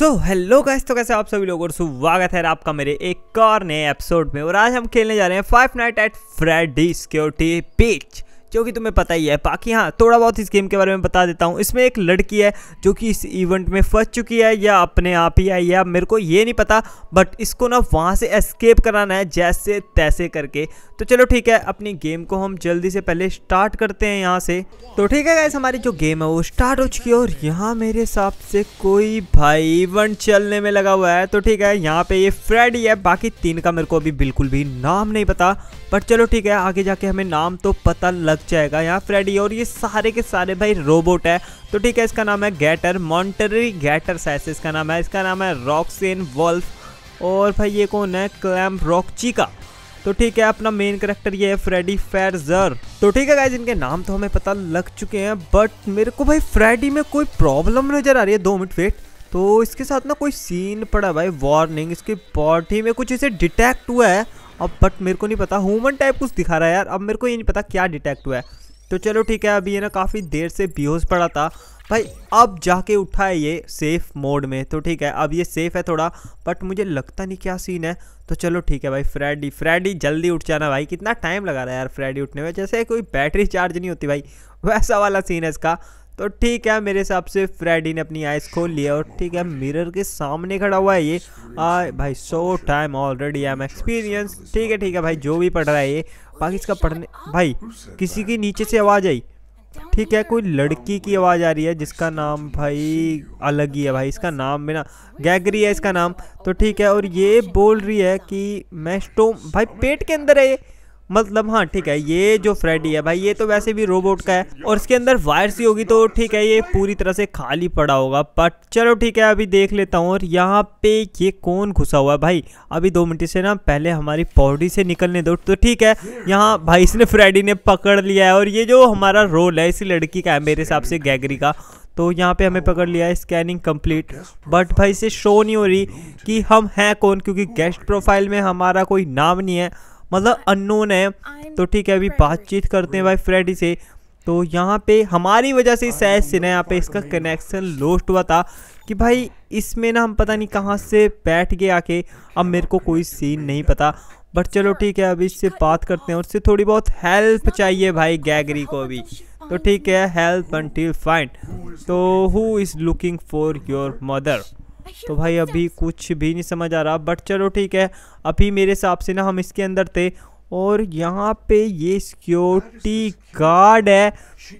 So hello guys तो कैसे आप सभी लोगों को? स्वागत है आपका मेरे एक और नए एपिसोड में। और आज हम खेलने जा रहे हैं five night at Freddy security बीच जो कि तुम्हें पता ही है। बाकी हाँ थोड़ा बहुत इस गेम के बारे में बता देता हूँ। इसमें एक लड़की है जो कि इस इवेंट में फंस चुकी है या अपने आप ही आई है। मेरे को ये नहीं पता बट इसको ना वहाँ से एस्केप कराना है जैसे तैसे करके। तो चलो ठीक है, अपनी गेम को हम जल्दी से पहले स्टार्ट करते हैं यहाँ से। तो ठीक है गैस हमारी जो गेम है वो स्टार्ट हो चुकी है और यहाँ मेरे हिसाब से कोई भाई इवेंट चलने में लगा हुआ है। तो ठीक है, यहाँ पे ये फ्रेडी है। बाकी तीन का मेरे को अभी बिल्कुल भी नाम नहीं पता। बट चलो ठीक है, आगे जाके हमें नाम तो पता लग जाएगा यहाँ फ्रेडी और ये सारे के सारे भाई रोबोट है। तो ठीक है, इसका नाम है गैटर मॉन्टरी गैटर साइस इसका नाम है। इसका नाम है रॉक्सेन वॉल्फ और भाई ये कौन है? क्लैम रॉकची का तो ठीक है, अपना मेन करेक्टर ये है फ्रेडी फेरजर तो ठीक है गाइज़ इनके नाम तो हमें पता लग चुके हैं बट मेरे को भाई फ्रेडी में कोई प्रॉब्लम नज़र आ रही है। दो मिनट वेट तो इसके साथ ना कोई सीन पड़ा भाई वार्निंग इसकी बॉडी में कुछ इसे डिटेक्ट हुआ है। अब बट मेरे को नहीं पता ह्यूमन टाइप कुछ दिखा रहा है यार। अब मेरे को ये नहीं पता क्या डिटेक्ट हुआ है। तो चलो ठीक है, अभी ये ना काफ़ी देर से बेहोश पड़ा था। भाई, अब जाके उठा है ये सेफ़ मोड में तो ठीक है। अब ये सेफ़ है थोड़ा बट मुझे लगता नहीं क्या सीन है। तो चलो ठीक है भाई फ्रेडी फ्रेडी जल्दी उठ जाना भाई। कितना टाइम लगा रहा है यार फ्रेडी उठने में। जैसे कोई बैटरी चार्ज नहीं होती भाई। वैसा वाला सीन है इसका। तो ठीक है मेरे हिसाब से फ्रेडी ने अपनी आइस खोल लिया और ठीक है मिरर के सामने खड़ा हुआ है ये। आ, भाई so time already I am experience ठीक है ठीक है भाई जो भी पढ़ रहा है ये। बाकी इसका पढ़ने भाई किसी की नीचे से आवाज़ आई? ठीक है कोई लड़की की आवाज़ आ रही है जिसका नाम भाई अलग ही है भाई इसका नाम में ना गैगरी है इसका नाम। तो ठीक है और ये बोल रही है कि मैं स्टोम भाई पेट के अंदर है ये। मतलब हाँ ठीक है, ये जो फ्रेडी है भाई, ये तो वैसे भी रोबोट का है। और इसके अंदर वायर सी होगी तो ठीक है, ये पूरी तरह से खाली पड़ा होगा बट चलो ठीक है, अभी देख लेता हूँ, और यहाँ पे ये कौन घुसा हुआ है भाई? अभी दो मिनट से ना, पहले हमारी पौड़ी से निकलने दो तो ठीक है, यहाँ भाई इसने फ्रेडी ने पकड़ लिया है, और ये जो हमारा रोल है, इसी लड़की का है, मेरे हिसाब से गैगरी का तो यहाँ पे हमें पकड़ लिया है स्कैनिंग कंप्लीट बट भाई से शो नहीं हो रही कि हम हैं कौन, क्योंकि गेस्ट प्रोफ़ाइल में हमारा कोई नाम नहीं है। मतलब अननोन है। तो ठीक है अभी बातचीत करते हैं भाई फ्रेडी से। तो यहाँ पे हमारी वजह से शायद से ना यहाँ पे इसका कनेक्शन लोस्ट हुआ था कि भाई इसमें ना हम पता नहीं कहाँ से बैठ गए आके। अब मेरे को कोई सीन नहीं पता। बट चलो ठीक है अभी इससे बात करते हैं। और इससे थोड़ी बहुत हेल्प चाहिए भाई गैगरी को भी। तो ठीक है हेल्प अनटिल फाइंड तो who is looking for your mother तो भाई अभी कुछ भी नहीं समझ आ रहा बट चलो ठीक है अभी मेरे हिसाब से ना हम इसके अंदर थे और यहाँ पे ये सिक्योरिटी गार्ड है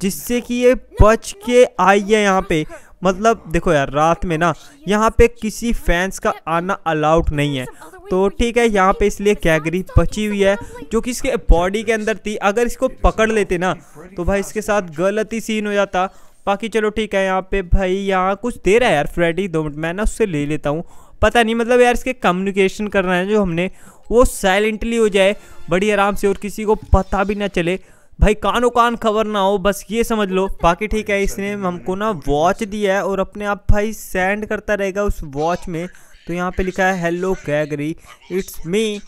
जिससे कि ये बच के आई है यहाँ पे मतलब देखो यार रात में ना यहाँ पे किसी फैंस का आना अलाउड नहीं है तो ठीक है यहाँ पे इसलिए कैगरी बची हुई है जो कि इसके बॉडी के अंदर थी अगर इसको पकड़ लेते ना तो भाई इसके साथ गलत ही सीन हो जाता बाकी चलो ठीक है यहाँ पे भाई, यहाँ कुछ दे रहा है यार फ्रेडी दो मिनट, मैं ना उससे ले लेता हूँ। पता नहीं मतलब यार इसके कम्युनिकेशन करना है जो हमने, वो साइलेंटली हो जाए, बड़ी आराम से और किसी को पता भी ना चले। भाई कानो कान खबर ना हो, बस ये समझ लो। बाकी ठीक है, इसने हमको ना वॉच दिया है और अपने आप भाई सेंड करता रहेगा उस वॉच में। तो यहाँ पे लिखा है हेलो कैगरी इट्स मी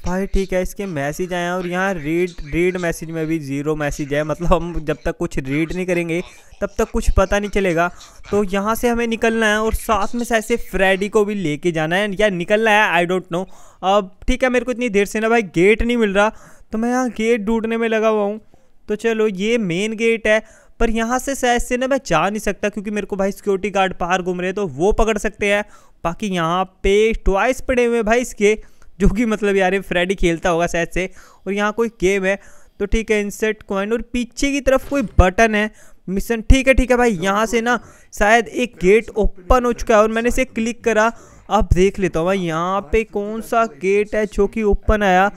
भाई ठीक है, इसके मैसेज आए हैं और यहाँ रीड रीड मैसेज में भी ज़ीरो मैसेज है। मतलब हम जब तक कुछ रीड नहीं करेंगे, तब तक कुछ पता नहीं चलेगा। तो यहाँ से हमें निकलना है और साथ में ऐसे फ्रेडी को भी लेके जाना है या निकलना है आई डोंट नो अब ठीक है, मेरे को इतनी देर से ना भाई गेट नहीं मिल रहा तो मैं यहाँ गेट ढूँढने में लगा हुआ हूँ। तो चलो, ये मेन गेट है, पर यहाँ से शायद से ना मैं जा नहीं सकता क्योंकि मेरे को भाई सिक्योरिटी गार्ड बाहर घूम रहे तो वो पकड़ सकते हैं। बाकी यहाँ पे ट्वाइस पड़े हुए भाई इसके। जो कि मतलब यार फ्रेडी खेलता होगा शायद से, और यहाँ कोई गेम है तो ठीक है इंसर्ट कॉइन और पीछे की तरफ़ कोई बटन है मिशन ठीक है ठीक है भाई, यहाँ से ना शायद एक गेट ओपन हो चुका है, और मैंने इसे क्लिक करा, अब देख लेता हूँ भाई, यहाँ पे कौन सा गेट है जो कि ओपन आया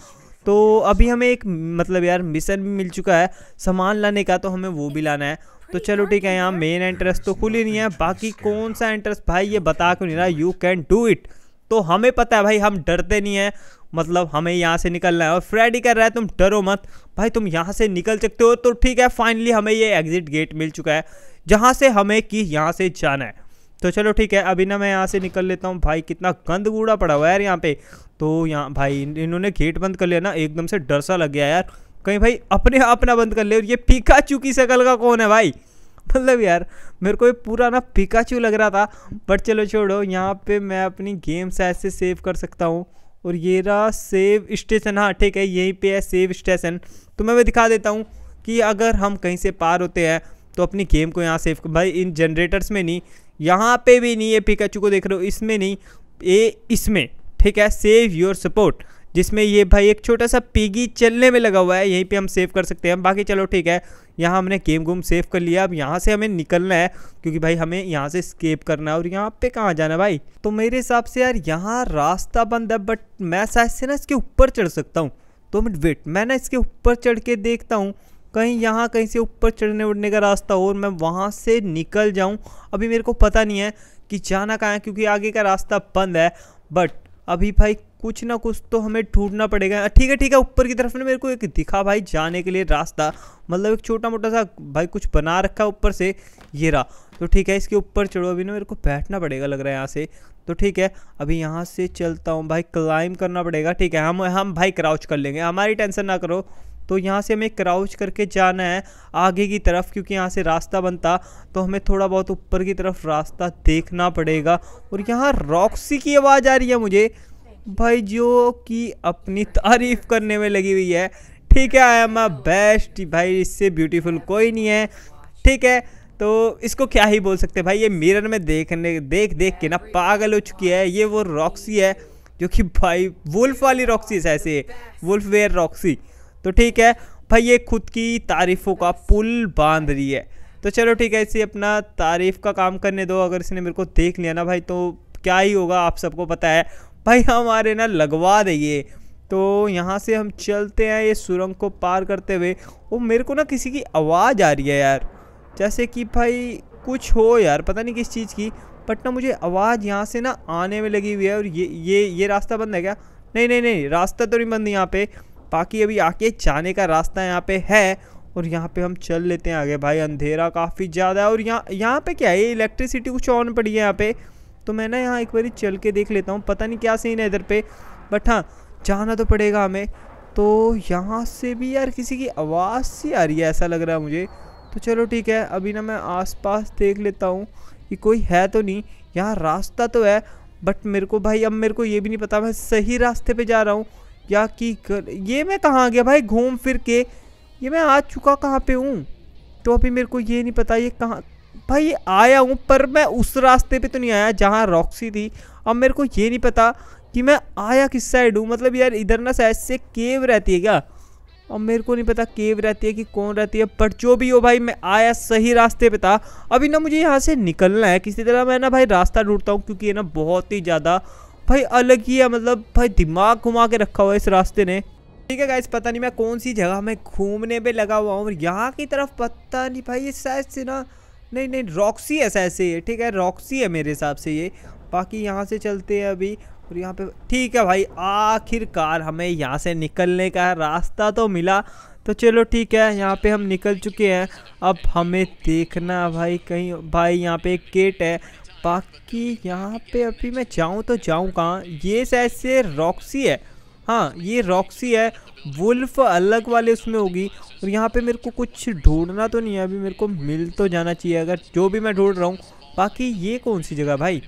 तो अभी हमें एक मतलब यार मिशन भी मिल चुका है, सामान लाने का तो हमें वो भी लाना है तो चलो ठीक है, यहाँ मेन एंट्रेंस तो खुल नहीं है, बाकी कौन सा एंट्रेंस भाई ये बता क्यों नहीं रहा यू कैन डू इट तो हमें पता है भाई, हम डरते नहीं है। मतलब हमें यहाँ से निकलना है। और फ्रेडी कह रहा है, तुम डरो मत। भाई, तुम यहाँ से निकल सकते हो तो ठीक है फाइनली हमें ये एग्जिट गेट मिल चुका है, जहाँ से हमें कि यहाँ से जाना है। तो चलो ठीक है, अभी ना मैं यहाँ से निकल लेता हूँ। भाई, कितना गंद गूड़ा पड़ा हुआ है यार यहाँ पे। तो यहाँ, भाई इन्होंने गेट बंद कर लिया ना, एकदम से डर सा लग गया यार। कहीं भाई, अपने आप ना बंद कर ले। और ये पीका चुकी शकल का कौन है भाई? मतलब यार, मेरे को ये पूरा ना पिकाचू लग रहा था बट चलो छोड़ो, यहाँ पे मैं अपनी गेम्स ऐसे सेव कर सकता हूँ। और ये रहा सेव स्टेशन हाँ ठीक है, यहीं पे है सेव स्टेशन तो मैं दिखा देता हूँ कि अगर हम कहीं से पार होते हैं तो अपनी गेम को यहाँ सेव भाई, इन जनरेटर्स में नहीं, यहाँ पे भी नहीं है पिकाचू को देख रहे हो, इसमें नहीं, ये इसमें, ठीक है सेव योर सपोर्ट जिसमें ये भाई एक छोटा सा पीगी चलने में लगा हुआ है। यहीं पे हम सेव कर सकते हैं। बाकी चलो ठीक है। यहाँ हमने गेम गुम सेव कर लिया। अब यहाँ से हमें निकलना है, क्योंकि भाई हमें यहाँ से स्केप करना है। और यहाँ पे कहाँ जाना है भाई? तो मेरे हिसाब से यार यहाँ रास्ता बंद है बट मैं शायद से ना इसके ऊपर चढ़ सकता हूँ। दो मिनट वेट मैं ना इसके ऊपर चढ़ के देखता हूँ। कहीं यहाँ, कहीं से ऊपर चढ़ने उड़ने का रास्ता हो और मैं वहाँ से निकल जाऊँ। अभी मेरे को पता नहीं है कि जाना कहाँ है, क्योंकि आगे का रास्ता बंद है। बट अभी भाई कुछ ना कुछ तो हमें ढूंढना पड़ेगा। ठीक है ठीक है, ऊपर की तरफ़ ने मेरे को एक दिखा भाई जाने के लिए रास्ता। मतलब एक छोटा मोटा सा भाई कुछ बना रखा ऊपर से, ये रहा। तो ठीक है, इसके ऊपर चढ़ो। अभी ना मेरे को बैठना पड़ेगा लग रहा है यहाँ से। तो ठीक है, अभी यहाँ से चलता हूँ भाई क्लाइम करना पड़ेगा। ठीक है, हम हम भाई क्राउच कर लेंगे। हमारी टेंशन ना करो। तो यहाँ से हमें क्राउच करके जाना है आगे की तरफ़, क्योंकि यहाँ से रास्ता बनता। तो हमें थोड़ा बहुत ऊपर की तरफ़ रास्ता देखना पड़ेगा। और यहाँ रॉक्सी की आवाज़ आ रही है मुझे। भाई जो कि अपनी तारीफ़ करने में लगी हुई है। ठीक है आई एम अ बेस्ट भाई, इससे ब्यूटीफुल कोई नहीं है। ठीक है तो इसको क्या ही बोल सकते भाई? ये मिरर में देखने, देख देख के ना पागल हो चुकी है। ये वो रॉक्सी है, जो कि भाई वुल्फ वाली रॉक्सी है ऐसे। वुल्फ वेयर रॉक्सी तो ठीक है, भाई ये खुद की तारीफ़ों का पुल बाँध रही है। तो चलो ठीक है, इसे अपना तारीफ़ का काम करने दो। अगर इसने मेरे को देख लिया ना भाई तो क्या ही होगा, आप सबको पता है। भाई हमारे ना लगवा देंगे तो यहाँ से हम चलते हैं ये सुरंग को पार करते हुए। वो मेरे को ना किसी की आवाज़ आ रही है यार। जैसे कि भाई कुछ हो यार, पता नहीं किस चीज़ की बट ना मुझे आवाज़ यहाँ से ना आने में लगी हुई है और ये ये ये रास्ता बंद है क्या? नहीं नहीं नहीं, रास्ता तो नहीं बंद यहाँ पे। बाकी अभी आके जाने का रास्ता यहाँ पे है और यहाँ पे हम चल लेते हैं आगे। भाई अंधेरा काफ़ी ज़्यादा है और यहाँ यहाँ पे क्या है? ये इलेक्ट्रिसिटी कुछ ऑन पड़ी है यहाँ पे। तो मैं ना यहाँ एक बार चल के देख लेता हूँ। पता नहीं क्या सीन है इधर पे। बट हाँ जाना तो पड़ेगा हमें। तो यहाँ से भी यार किसी की आवाज़ सी आ रही है, ऐसा लग रहा है मुझे। तो चलो ठीक है, अभी ना मैं आसपास देख लेता हूँ कि कोई है तो नहीं। यहाँ रास्ता तो है बट मेरे को भाई, अब मेरे को ये भी नहीं पता मैं सही रास्ते पे जा रहा हूँ या कि कर ये मैं कहाँ गया भाई घूम फिर के? ये मैं आ चुका कहाँ पे हूँ? तो अभी मेरे को ये नहीं पता, ये कहाँ भाई, आया हूँ, पर मैं उस रास्ते पे तो नहीं आया जहाँ रॉक्सी थी। अब मेरे को ये नहीं पता कि मैं आया किस साइड हूँ। मतलब यार, इधर ना शायद से केव रहती है क्या? अब मेरे को नहीं पता केव रहती है कि कौन रहती है बट जो भी हो भाई, मैं आया सही रास्ते पे था। अभी ना मुझे यहाँ से निकलना है। किसी तरह मैं ना भाई रास्ता ढूंढता हूँ, क्योंकि ये ना बहुत ही ज़्यादा भाई अलग ही है। मतलब भाई दिमाग घुमा के रखा हुआ है इस रास्ते ने। ठीक है गाइस पता नहीं मैं कौन सी जगह, में घूमने पे लगा हुआ हूँ यहाँ की तरफ़ पता नहीं भाई, ये शायद से ना नहीं नहीं रॉक्सी है शायद से ये, ठीक है रॉक्सी है मेरे हिसाब से ये। बाकी यहाँ से चलते हैं अभी, और यहाँ पे, ठीक है भाई, आखिरकार हमें यहाँ से निकलने का रास्ता तो मिला। तो चलो ठीक है, यहाँ पे हम निकल चुके हैं। अब हमें देखना भाई, कहीं, भाई यहाँ पे एक गेट है। बाकी यहाँ पे अभी मैं जाऊँ तो जाऊँ कहाँ? ये शायद से रॉक्सी है। हाँ ये रॉक्सी है वुल्फ अलग वाले उसमें होगी। और यहाँ पे मेरे को कुछ ढूंढना तो नहीं है, अभी मेरे को मिल तो जाना चाहिए, अगर जो भी मैं ढूंढ रहा हूँ। बाकी ये कौन सी जगह भाई?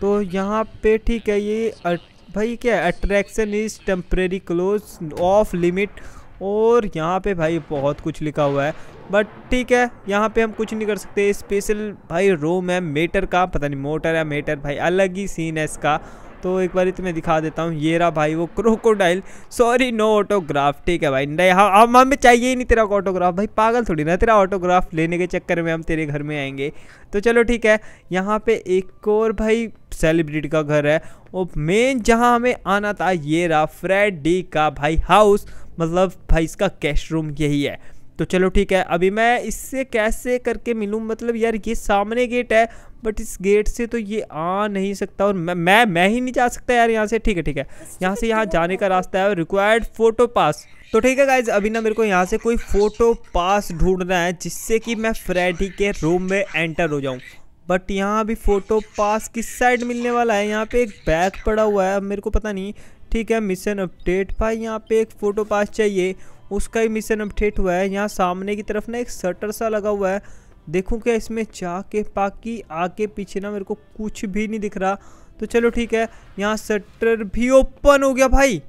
तो यहाँ पे ठीक है, ये भाई क्या है attraction is temporary close off limit और यहाँ पे भाई बहुत कुछ लिखा हुआ है। बट ठीक है, यहाँ पे हम कुछ नहीं कर सकते। स्पेशल भाई रूम है मेटर का, पता नहीं मोटर है मेटर भाई अलग ही सीन है इसका। तो एक बार तुम्हें दिखा देता हूँ। ये रहा भाई वो क्रोकोडाइल। सॉरी नो ऑटोग्राफ ठीक है भाई। नहीं हाँ हम हमें चाहिए ही नहीं तेरा ऑटोग्राफ भाई, पागल थोड़ी ना तेरा ऑटोग्राफ लेने के चक्कर में हम तेरे घर में आएँगे। तो चलो, ठीक है। यहाँ पे एक और भाई सेलिब्रिटी का घर है। और मेन जहाँ हमें आना था, ये रहा फ्रेड डी का भाई हाउस मतलब भाई, इसका कैश रूम यही है। तो चलो ठीक है अभी मैं इससे कैसे करके मिलूँ? मतलब यार ये सामने गेट है बट इस गेट से तो ये आ नहीं सकता और मैं मैं मैं ही नहीं जा सकता यार यहाँ से। ठीक है ठीक है। यहाँ से यहाँ जाने का रास्ता है रिक्वायर्ड फ़ोटो पास तो ठीक है गाइज़ अभी ना मेरे को यहाँ से कोई फ़ोटो पास ढूंढना है जिससे कि मैं फ्रेडी के रूम में एंटर हो जाऊँ। बट यहाँ अभी फ़ोटो पास किस साइड मिलने वाला है? यहाँ पे एक बैग पड़ा हुआ है अब मेरे को पता नहीं। ठीक है मिशन अपडेट भाई यहाँ पे एक फ़ोटो पास चाहिए। उसका ही मिशन अपडेट हुआ है। यहाँ सामने की तरफ़ ना एक शटर सा लगा हुआ है। देखूँ क्या इसमें जाके पाकि आगे पीछे ना मेरे को कुछ भी नहीं दिख रहा। तो चलो ठीक है, यहाँ शटर भी ओपन हो गया भाई।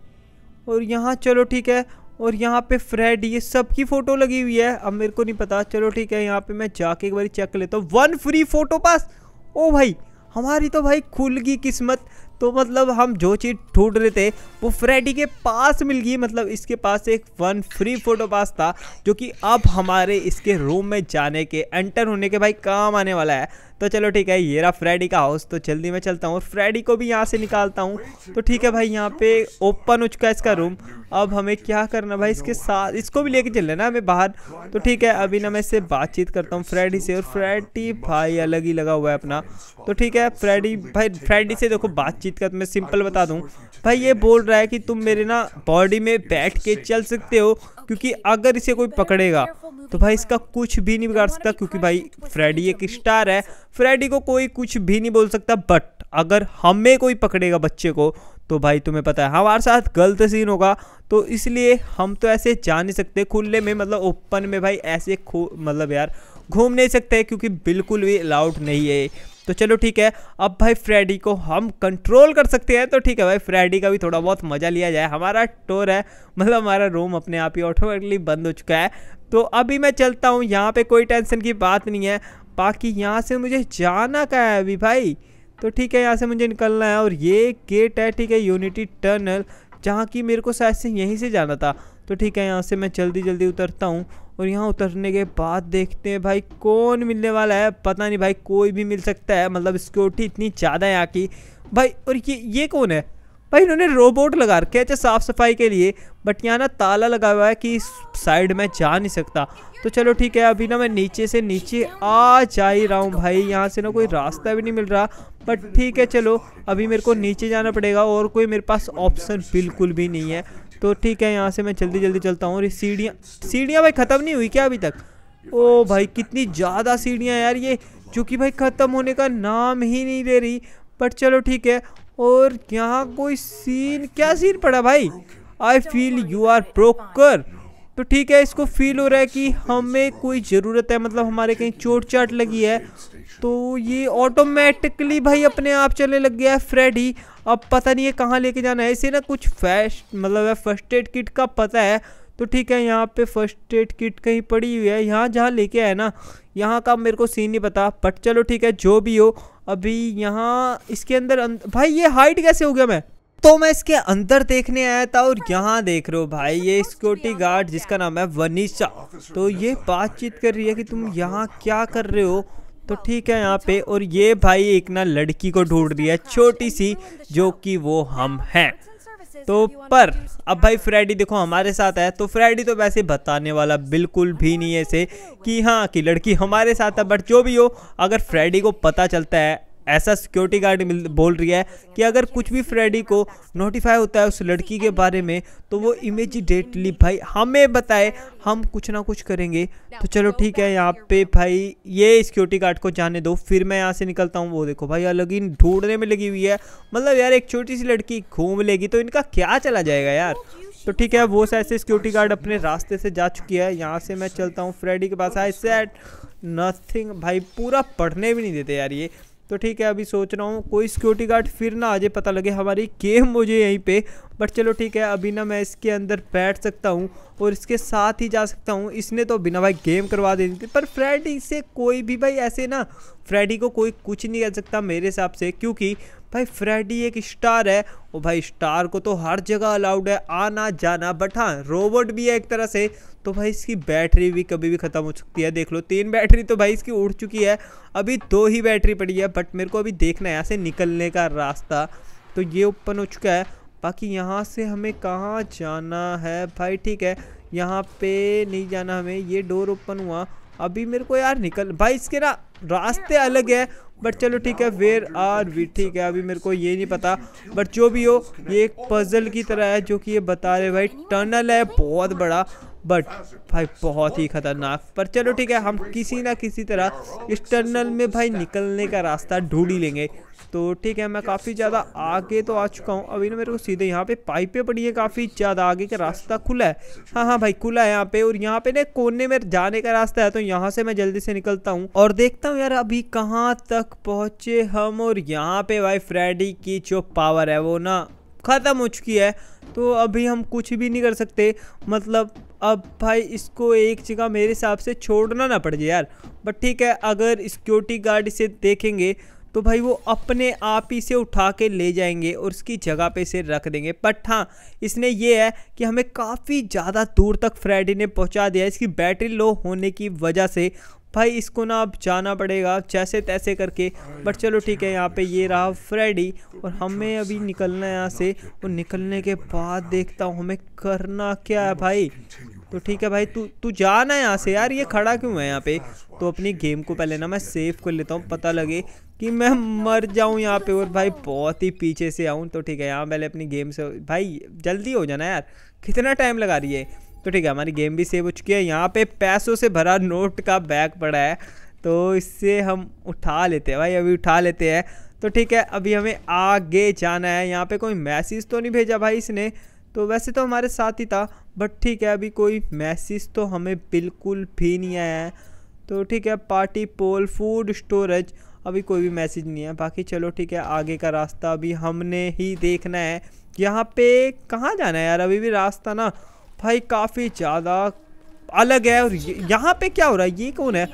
और यहाँ चलो ठीक है, और यहाँ पे फ्रेड ये सब की फ़ोटो लगी हुई है। अब मेरे को नहीं पता। चलो ठीक है, यहाँ पे मैं जाके एक बार चेक लेता हूँ। वन फ्री फ़ोटो पास ओ भाई, हमारी तो भाई खुल गई किस्मत। तो मतलब हम जो चीज़ ढूंढ रहे थे, वो फ्रेडी के पास मिल गई। मतलब इसके पास एक वन फ्री फ़ोटो पास था, जो कि अब हमारे इसके रूम में जाने के एंटर होने के भाई काम आने वाला है। तो चलो ठीक है, ये रहा फ्रेडी का हाउस तो जल्दी मैं चलता हूँ और फ्रेडी को भी यहाँ से निकालता हूँ। तो ठीक है भाई, यहाँ पे ओपन हो चुका है इसका रूम अब हमें क्या करना भाई, इसके साथ, इसको भी लेके चल लेना हमें बाहर। तो ठीक है, अभी ना मैं इससे बातचीत करता हूँ फ्रेडी से और फ्रेडी भाई अलग ही लगा हुआ है अपना। तो ठीक है फ्रेडी भाई फ्रेडी से देखो बातचीत कर मैं सिंपल बता दूँ। भाई ये बोल रहा है कि तुम मेरे ना बॉडी में बैठ के चल सकते हो, क्योंकि अगर इसे कोई पकड़ेगा तो भाई इसका कुछ भी नहीं बिगाड़ सकता, क्योंकि भाई फ्रेडी एक स्टार है। फ्रेडी को कोई कुछ भी नहीं बोल सकता बट अगर हमें कोई पकड़ेगा बच्चे को तो भाई तुम्हें पता है, हमारे साथ गलत सीन होगा। तो इसलिए हम तो ऐसे जा नहीं सकते, खुले में मतलब ओपन में भाई ऐसे मतलब यार, घूम नहीं सकते, क्योंकि बिल्कुल भी अलाउड नहीं है। तो चलो ठीक है, अब भाई फ्रेडी को हम कंट्रोल कर सकते हैं तो ठीक है भाई फ्रेडी का भी थोड़ा बहुत मज़ा लिया जाए। हमारा टोर है मतलब हमारा रूम अपने आप ही ऑटोमेटिकली बंद हो चुका है। तो अभी मैं चलता हूँ, यहाँ पे कोई टेंशन की बात नहीं है। बाकी यहाँ से मुझे जाना का है अभी भाई? तो ठीक है, यहाँ से मुझे निकलना है और ये गेट है, ठीक है यूनिटी टनल जहाँ की मेरे को शायद से यहीं से जाना था। तो ठीक है, यहाँ से मैं जल्दी जल्दी उतरता हूँ और यहाँ उतरने के बाद देखते हैं भाई कौन मिलने वाला है। पता नहीं भाई, कोई भी मिल सकता है मतलब सिक्योरिटी इतनी ज़्यादा है यहाँ की। भाई, और ये ये कौन है? भाई इन्होंने रोबोट लगा रखे है साफ़ सफ़ाई के लिए बट यहाँ ना ताला लगा हुआ है कि साइड में जा नहीं सकता। तो चलो ठीक है, अभी ना मैं नीचे से नीचे आ जा ही रहा हूँ भाई। यहाँ से ना कोई रास्ता भी नहीं मिल रहा बट ठीक है चलो, अभी मेरे को नीचे जाना पड़ेगा और कोई मेरे पास ऑप्शन बिल्कुल भी नहीं है। तो ठीक है, यहाँ से मैं जल्दी जल्दी चलता हूँ और ये सीढ़ियाँ सीढ़ियाँ भाई ख़त्म नहीं हुई क्या अभी तक? ओ भाई कितनी ज़्यादा सीढ़ियाँ यार ये, जो कि भाई ख़त्म होने का नाम ही नहीं ले रही। बट चलो ठीक है और यहाँ कोई सीन क्या सीन पड़ा भाई? I feel you are broker तो ठीक है, इसको फील हो रहा है कि हमें कोई ज़रूरत है मतलब हमारे कहीं चोट चाट लगी है। तो ये ऑटोमेटिकली भाई अपने आप चलने लग गया है फ्रेडी अब पता नहीं है कहाँ लेके जाना है। इसे ना कुछ फैश मतलब है फ़र्स्ट एड किट का पता है। तो ठीक है, यहाँ पे फ़र्स्ट एड किट कहीं पड़ी हुई है। यहाँ जहाँ लेके आए ना, यहाँ का मेरे को सीन नहीं पता बट चलो ठीक है, जो भी हो अभी यहाँ इसके अंदर अं... भाई ये हाइट कैसे हो गया मैं? तो मैं इसके अंदर देखने आया था और यहाँ देख रहे हो भाई ये सिक्योरिटी गार्ड जिसका नाम है वनीशा तो ये बातचीत कर रही है कि तुम यहाँ क्या कर रहे हो? तो ठीक है यहाँ पे और ये भाई एक ना लड़की को ढूंढ रही है छोटी सी जो कि वो हम हैं। तो पर, अब भाई फ्रेडी देखो, हमारे साथ है तो फ्रेडी तो वैसे बताने वाला बिल्कुल भी नहीं है इसे कि हाँ कि लड़की हमारे साथ है बट जो भी हो, अगर फ्रेडी को पता चलता है ऐसा सिक्योरिटी गार्ड बोल रही है कि अगर कुछ भी फ्रेडी को नोटिफाई होता है उस लड़की के बारे में तो वो इमीजिएटली भाई हमें बताए, हम कुछ ना कुछ करेंगे। तो चलो ठीक है, यहाँ पे भाई ये सिक्योरिटी गार्ड को जाने दो, फिर मैं यहाँ से निकलता हूँ। वो देखो भाई अलग ही ढूँढने में लगी हुई है। मतलब यार एक छोटी सी लड़की घूम लेगी तो इनका क्या चला जाएगा यार? तो ठीक है, वो ऐसे सिक्योरिटी गार्ड अपने रास्ते से जा चुकी है। यहाँ से मैं चलता हूँ फ्रेडी के पास। आई सेट नथिंग भाई पूरा पढ़ने भी नहीं देते यार ये। तो ठीक है, अभी सोच रहा हूँ, कोई सिक्योरिटी गार्ड फिर ना आ जाए, पता लगे हमारी गेम मुझे यहीं पे। बट चलो ठीक है, अभी ना मैं इसके अंदर बैठ सकता हूँ और इसके साथ ही जा सकता हूँ। इसने तो बिना भाई गेम करवा देनी थी पर फ्रेडी से कोई भी भाई ऐसे ना फ्रेडी को कोई कुछ नहीं कर सकता मेरे हिसाब से, क्योंकि भाई फ्रेडी एक स्टार है और भाई स्टार को तो हर जगह अलाउड है, आना जाना। बट हाँ रोबोट भी है एक तरह से तो भाई इसकी बैटरी भी कभी भी ख़त्म हो सकती है, देख लो। तीन बैटरी तो भाई इसकी उड़ चुकी है। अभी दो ही बैटरी पड़ी है बट मेरे को अभी देखना है यहाँ से निकलने का रास्ता। तो ये ओपन हो चुका है। बाकी यहाँ से हमें कहाँ जाना है? भाई ठीक है, यहाँ पे नहीं जाना हमें, ये डोर ओपन हुआ। अभी मेरे को यार निकल, भाई इसके ना रास्ते अलग है बट चलो ठीक है वेयर आर वी ठीक है, अभी मेरे को ये नहीं पता। बट जो भी हो, ये एक पजल की तरह है, जो कि ये बता रहे भाई टनल है, बहुत बड़ा। बट भाई, बहुत ही खतरनाक। पर चलो ठीक है, हम किसी ना किसी तरह इस टनल में भाई निकलने का रास्ता ढूंढ ही लेंगे। तो ठीक है, मैं काफ़ी ज़्यादा आगे तो आ चुका हूँ। अभी ना मेरे को सीधे यहाँ पे पाइपें पड़ी है, काफ़ी ज़्यादा आगे का रास्ता खुला है। हाँ हाँ भाई, खुला है यहाँ पे और यहाँ पे ना कोने में जाने का रास्ता है तो यहाँ से मैं जल्दी से निकलता हूँ। और देखता हूँ यार, अभी कहाँ तक पहुँचे हम और यहाँ पे भाई फ्रेडी की जो पावर है, वो ना ख़त्म हो चुकी है। तो अभी हम कुछ भी नहीं कर सकते मतलब अब भाई इसको एक जगह मेरे हिसाब से छोड़ना ना पड़ जाए यार। बट ठीक है, अगर सिक्योरिटी गार्ड इसे देखेंगे तो भाई वो अपने आप ही से उठा के ले जाएँगे और उसकी जगह पे इसे रख देंगे। बट हाँ इसने ये है कि हमें काफ़ी ज़्यादा दूर तक फ्रेडी ने पहुँचा दिया इसकी बैटरी लो होने की वजह से भाई, इसको ना अब जाना पड़ेगा, जैसे तैसे करके। बट चलो ठीक है, यहाँ पे ये रहा फ्रेडी और हमें अभी निकलना है यहाँ से। और निकलने के बाद देखता हूँ हमें करना क्या है भाई। तो ठीक है भाई, तू तू जाना है यहाँ से यार, ये खड़ा क्यों है यहाँ पे? तो अपनी गेम को पहले ना मैं सेव कर लेता हूँ, पता लगे कि मैं मर जाऊँ यहाँ पे और भाई बहुत ही पीछे से आऊँ। तो ठीक है, यहाँ पहले अपनी गेम से भाई, जल्दी हो जाना यार। कितना टाइम लगा रही है? तो ठीक है, हमारी गेम भी सेव हो चुकी है। यहाँ पे पैसों से भरा नोट का बैग पड़ा है तो इससे हम उठा लेते हैं भाई, अभी उठा लेते हैं। तो ठीक है, अभी हमें आगे जाना है। यहाँ पे कोई मैसेज तो नहीं भेजा भाई इसने तो वैसे तो हमारे साथ ही था बट ठीक है, अभी कोई मैसेज तो हमें बिल्कुल भी नहीं आया है। तो ठीक है पार्टी पोल फ़ूड स्टोरेज अभी कोई भी मैसेज नहीं है। बाकी चलो ठीक है, आगे का रास्ता अभी हमने ही देखना है। यहाँ पे कहाँ जाना है यार? अभी भी रास्ता ना भाई काफ़ी ज़्यादा अलग है और यहाँ पे क्या हो रहा है? ये कौन है?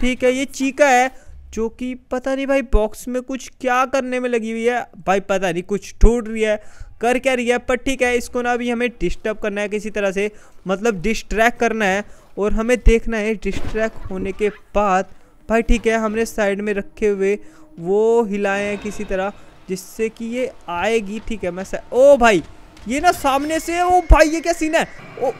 ठीक है, ये चीका है, जो कि पता नहीं भाई बॉक्स में कुछ क्या करने में लगी हुई है। भाई पता नहीं, कुछ ढूंढ रही है, कर क्या रही है, पर ठीक है, इसको ना अभी हमें डिस्टर्ब करना है किसी तरह से। मतलब डिस्ट्रैक्ट करना है और हमें देखना है डिस्ट्रैक्ट होने के बाद। भाई ठीक है, हमने साइड में रखे हुए वो हिलाए हैं किसी तरह, जिससे कि ये आएगी। ठीक है, मैं ओ भाई! ये ना सामने से, ओ भाई, ये क्या सीन है? ओ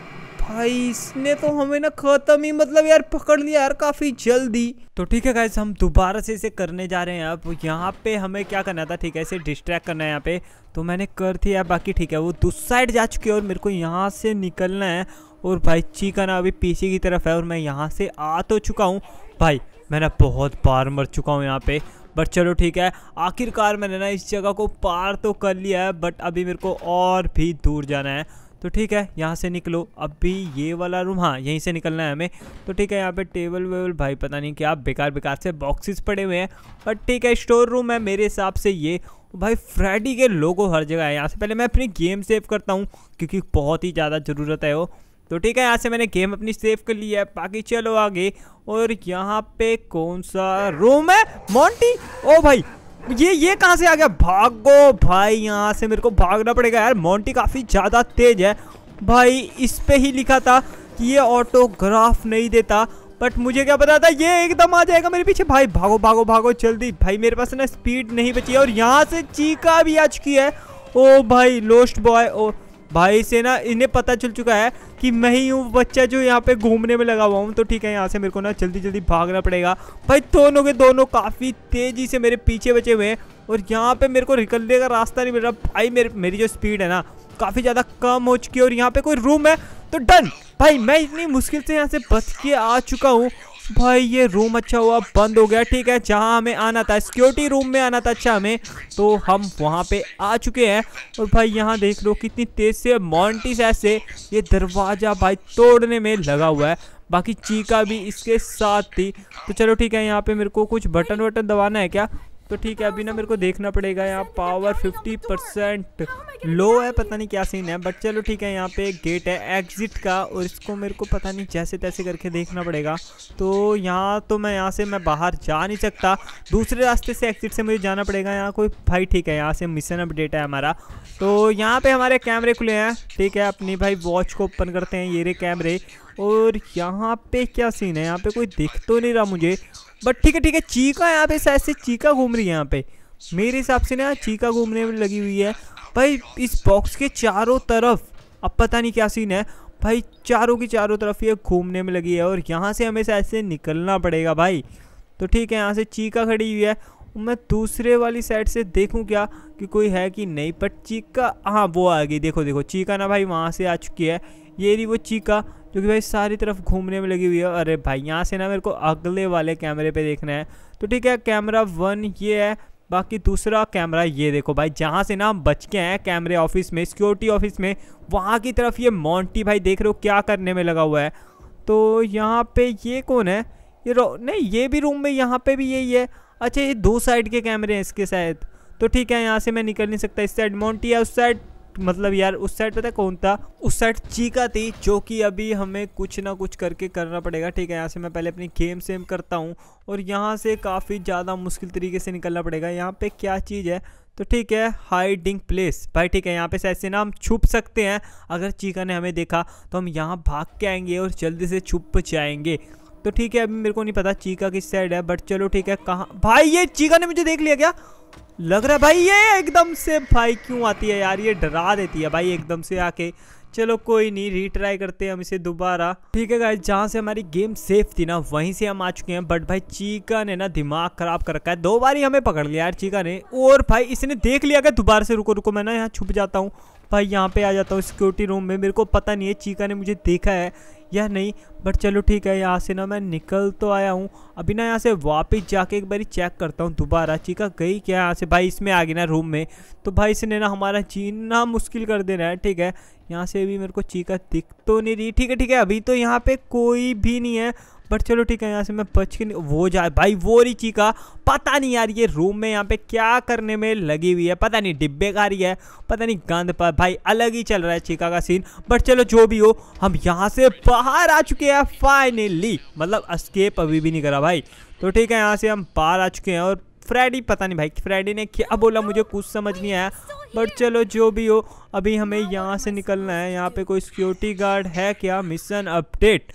भाई, इसने तो हमें ना खत्म ही मतलब यार, पकड़ लिया यार काफ़ी जल्दी। तो ठीक है गाइस हम दोबारा से इसे करने जा रहे हैं अब। यहाँ पे हमें क्या करना था, ठीक है, इसे डिस्ट्रैक्ट करना है यहाँ पे। तो मैंने कर दिया, बाकी ठीक है, वो दूस साइड जा चुकी है और मेरे को यहाँ से निकलना है। और भाई चीका ना अभी पीछे की तरफ़ है और मैं यहाँ से आ तो चुका हूँ। भाई, मैं ना बहुत बार मर चुका हूँ यहाँ पे। बट चलो ठीक है, आखिरकार मैंने ना इस जगह को पार तो कर लिया है, बट अभी मेरे को और भी दूर जाना है। तो ठीक है, यहाँ से निकलो। अभी ये वाला रूम हाँ यहीं से निकलना है हमें। तो ठीक है, यहाँ पे टेबल वेबल, भाई पता नहीं क्या बेकार बेकार से बॉक्सेस पड़े हुए हैं। बट ठीक है स्टोर रूम है मेरे हिसाब से ये। भाई फ्रेडी के लोगो हर जगह है। यहाँ से पहले मैं अपनी गेम सेव करता हूँ, क्योंकि बहुत ही ज़्यादा ज़रूरत है वो। तो ठीक है, यहाँ से मैंने गेम अपनी सेव कर ली है। बाकी चलो आगे। और यहाँ पे कौन सा रूम है? मोंटी ओ भाई, ये ये कहाँ से आ गया? भागो भाई, यहाँ से मेरे को भागना पड़ेगा यार। मोंटी काफ़ी ज़्यादा तेज है। भाई, इस पे ही लिखा था कि ये ऑटोग्राफ नहीं देता। बट मुझे क्या पता था? ये एकदम आ जाएगा मेरे पीछे। भाई, भागो भागो भागो, जल्दी। भाई, मेरे पास ना स्पीड नहीं बची है और यहाँ से चीका भी आ चुकी है। ओ भाई लोस्ट बॉय ओ। भाई से ना इन्हें पता चल चुका है कि मैं ही हूँ, बच्चा जो यहाँ पे घूमने में लगा हुआ हूँ। तो ठीक है, यहाँ से मेरे को ना जल्दी जल्दी भागना पड़ेगा। भाई दोनों के दोनों काफ़ी तेज़ी से मेरे पीछे बचे हुए हैं और यहाँ पे मेरे को निकलने का रास्ता नहीं मिल रहा। भाई मेरे, मेरी जो स्पीड है ना, काफ़ी ज़्यादा कम हो चुकी है और यहाँ पे कोई रूम है। तो डन भाई मैं इतनी मुश्किल से यहाँ से बच के आ चुका हूँ। भाई, ये रूम अच्छा हुआ, बंद हो गया, ठीक है, जहाँ हमें आना था सिक्योरिटी रूम में आना था अच्छा हमें तो हम वहाँ पे आ चुके हैं। और भाई, यहाँ देख लो कितनी तेज से मॉन्टिस ऐसे ये दरवाज़ा भाई तोड़ने में लगा हुआ है। बाकी चीका भी इसके साथ थी। तो चलो ठीक है, यहाँ पे मेरे को कुछ बटन वटन दबाना है क्या? तो ठीक है, अभी ना मेरे को देखना पड़ेगा यहाँ पावर 50 परसेंट लो है, पता नहीं क्या सीन है बट चलो ठीक है, यहाँ पे गेट है एग्जिट का, और इसको मेरे को पता नहीं जैसे तैसे करके देखना पड़ेगा। तो यहाँ तो मैं, यहाँ से मैं बाहर जा नहीं सकता। दूसरे रास्ते से एग्जिट से मुझे जाना पड़ेगा, यहाँ कोई, भाई ठीक है, यहाँ से मिशन अपडेट है हमारा। तो यहाँ पर हमारे कैमरे खुले हैं, ठीक है, अपनी भाई वॉच को ओपन करते हैं, ये रे कैमरे और यहाँ पे क्या सीन है, यहाँ पे कोई दिख तो नहीं रहा मुझे। बट ठीक है ठीक है, चीका यहाँ पे शायद से चीका घूम रही है यहाँ पे। मेरे हिसाब से ना चीका घूमने में लगी हुई है। भाई, इस बॉक्स के चारों तरफ़, अब पता नहीं क्या सीन है। भाई, चारों की चारों तरफ़ ये घूमने में लगी है और यहाँ से हमें शायद से निकलना पड़ेगा भाई। तो ठीक है, यहाँ से चीका खड़ी हुई है। मैं दूसरे वाली साइड से देखूँ क्या कि कोई है कि नहीं पर चीका हाँ वो आ गई। देखो देखो, चीका ना भाई वहाँ से आ चुकी है। ये रही वो चीका। जो कि भाई सारी तरफ़ घूमने में लगी हुई है। अरे भाई, यहाँ से ना मेरे को अगले वाले कैमरे पे देखना है। तो ठीक है, कैमरा वन ये है, बाकी दूसरा कैमरा ये देखो भाई, जहाँ से ना हम बच के हैं कैमरे ऑफ़िस में, सिक्योरिटी ऑफ़िस में, वहाँ की तरफ़ ये मोंटी भाई देख रहे हो क्या करने में लगा हुआ है। तो यहाँ पे ये कौन है? ये नहीं, ये भी रूम में, यहाँ पे भी यही है। अच्छा ये दो साइड के कैमरे हैं इसके शायद। तो ठीक है, यहाँ से मैं निकल नहीं सकता। इस साइड मोंटी है, उस साइड मतलब यार उस साइड पता कौन था? उस साइड चीका थी, जो कि अभी हमें कुछ ना कुछ करके करना पड़ेगा, ठीक है? यहाँ से मैं पहले अपनी गेम सेम करता हूँ और यहाँ से काफ़ी ज़्यादा मुश्किल तरीके से निकलना पड़ेगा। यहाँ पे क्या चीज़ है? तो ठीक है हाइडिंग प्लेस भाई ठीक है, यहाँ पे ऐसे ना हम छुप सकते हैं। अगर चीका ने हमें देखा तो हम यहाँ भाग के आएँगे और जल्दी से छुप जाएँगे। तो ठीक है, अभी मेरे को नहीं पता चीका किस साइड है बट चलो ठीक है, कहाँ भाई ये चीका ने मुझे देख लिया क्या? लग रहा है, भाई, ये एकदम से भाई क्यों आती है यार? ये डरा देती है भाई एकदम से आके। चलो, कोई नहीं रीट्राई करते हैं हम इसे दोबारा। ठीक है गाइस जहाँ से हमारी गेम सेफ़ थी ना, वहीं से हम आ चुके हैं। बट भाई, चीका ने ना दिमाग खराब कर रखा है। दो बार ही हमें पकड़ लिया यार चीका ने। और भाई, इसने देख लिया क्या दोबारा से रुको रुको, मैं ना यहाँ छुप जाता हूँ। भाई यहाँ पे आ जाता हूँ सिक्योरिटी रूम में। मेरे को पता नहीं है, चीका ने मुझे देखा है या नहीं बट चलो ठीक है, यहाँ से ना मैं निकल तो आया हूँ। अभी ना यहाँ से वापस जाके एक बारी चेक करता हूँ दोबारा। चीका गई क्या यहाँ से? भाई इसमें आ गई ना रूम में। तो भाई इसने ना हमारा जीना मुश्किल कर देना है, ठीक है। यहाँ से भी मेरे को चीका दिख तो नहीं रही। ठीक है ठीक है, अभी तो यहाँ पे कोई भी नहीं है। बट चलो ठीक है, यहाँ से मैं बच के वो जाए भाई वो रही चीका पता नहीं यार, ये रूम में यहाँ पे क्या करने में लगी हुई है, पता नहीं डिब्बे का रही है, पता नहीं गंद पर भाई अलग ही चल रहा है चीका का सीन बट चलो जो भी हो, हम यहाँ से बाहर आ चुके हैं फाइनली मतलब स्केप अभी भी नहीं करा भाई। तो ठीक है, यहाँ से हम बाहर आ चुके हैं और फ्रेडी पता नहीं भाई फ्रेडी ने क्या बोला मुझे कुछ समझ नहीं आया बट चलो जो भी हो, अभी हमें यहाँ से निकलना है, यहाँ पे कोई सिक्योरिटी गार्ड है क्या? मिशन अपडेट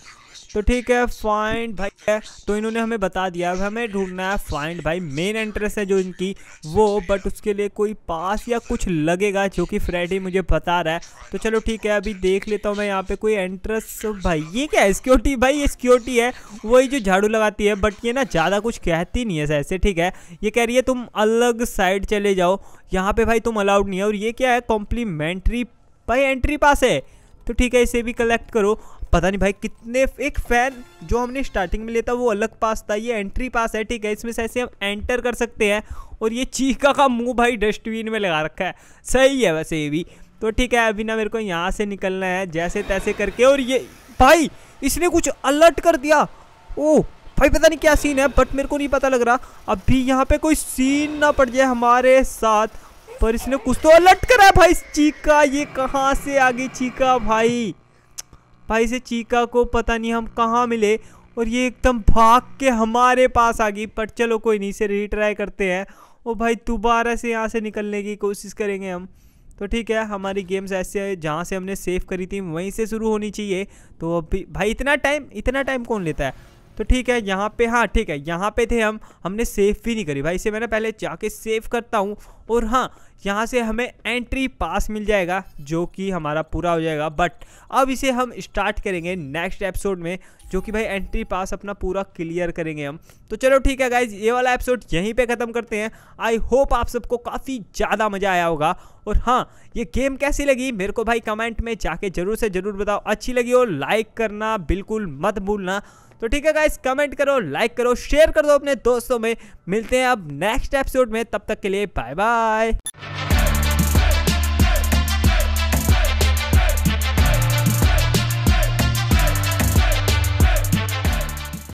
तो ठीक है फाइंड भाई तो इन्होंने हमें बता दिया, अब हमें ढूंढना है फाइंड भाई। मेन एंट्रेंस है जो इनकी, वो बट उसके लिए कोई पास या कुछ लगेगा जो कि फ्रेडी मुझे बता रहा है। तो चलो ठीक है, अभी देख लेता हूँ मैं यहाँ पे कोई एंट्रेंस भाई, ये क्या है? सिक्योरिटी भाई, ये सिक्योरिटी है। वही जो झाड़ू लगाती है बट ये ना ज़्यादा कुछ कहती नहीं है ऐसे, ठीक है? ये कह रही है, तुम अलग साइड चले जाओ। यहाँ पे भाई तुम अलाउड नहीं है। और ये क्या है? कॉम्प्लीमेंट्री भाई एंट्री पास है। तो ठीक है, इसे भी कलेक्ट करो। पता नहीं भाई कितने, एक फ़ैन जो हमने स्टार्टिंग में था वो अलग पास था, ये एंट्री पास है, ठीक है, इसमें से ऐसे हम एंटर कर सकते हैं और ये चीका का मुँह भाई डस्टबिन में लगा रखा है। सही है वैसे ये भी। तो ठीक है, अभी ना मेरे को यहाँ से निकलना है, जैसे तैसे करके। और ये, भाई, इसने कुछ अलर्ट कर दिया। ओ भाई पता नहीं क्या सीन है बट मेरे को नहीं पता लग रहा। अभी यहाँ पे कोई सीन ना पड़ जाए हमारे साथ, पर इसने कुछ तो अलर्ट करा है भाई चीका ये कहाँ से आ गई चीका भाई? भाई से चीका को पता नहीं हम कहाँ मिले और ये एकदम भाग के हमारे पास आ गई, पर चलो कोई नहीं, इसे रिट्राई करते हैं। और भाई, दोबारा से यहाँ से निकलने की कोशिश करेंगे हम। तो ठीक है, हमारी गेम्स ऐसे जहाँ से हमने सेव करी थी, वहीं से शुरू होनी चाहिए। तो अभी भाई, इतना टाइम इतना टाइम कौन लेता है? तो ठीक है, यहाँ पे हाँ ठीक है, यहाँ पे थे हम, हमने सेव भी नहीं करी भाई, इसे मैंने पहले जाके सेव करता हूँ और हाँ यहाँ से हमें एंट्री पास मिल जाएगा, जो कि हमारा पूरा हो जाएगा बट अब इसे हम स्टार्ट करेंगे नेक्स्ट एपिसोड में, जो कि भाई एंट्री पास अपना पूरा क्लियर करेंगे हम। तो चलो ठीक है गाइज़ ये वाला एपिसोड यहीं पे ख़त्म करते हैं। आई होप आप सबको काफ़ी ज़्यादा मज़ा आया होगा। और हाँ ये गेम कैसी लगी, मेरे को भाई कमेंट में जाके ज़रूर से ज़रूर बताओ। अच्छी लगी हो लाइक करना बिल्कुल मत भूलना। तो ठीक है गाइस कमेंट करो लाइक करो शेयर कर दो अपने दोस्तों में। मिलते हैं अब नेक्स्ट एपिसोड में, तब तक के लिए बाय बाय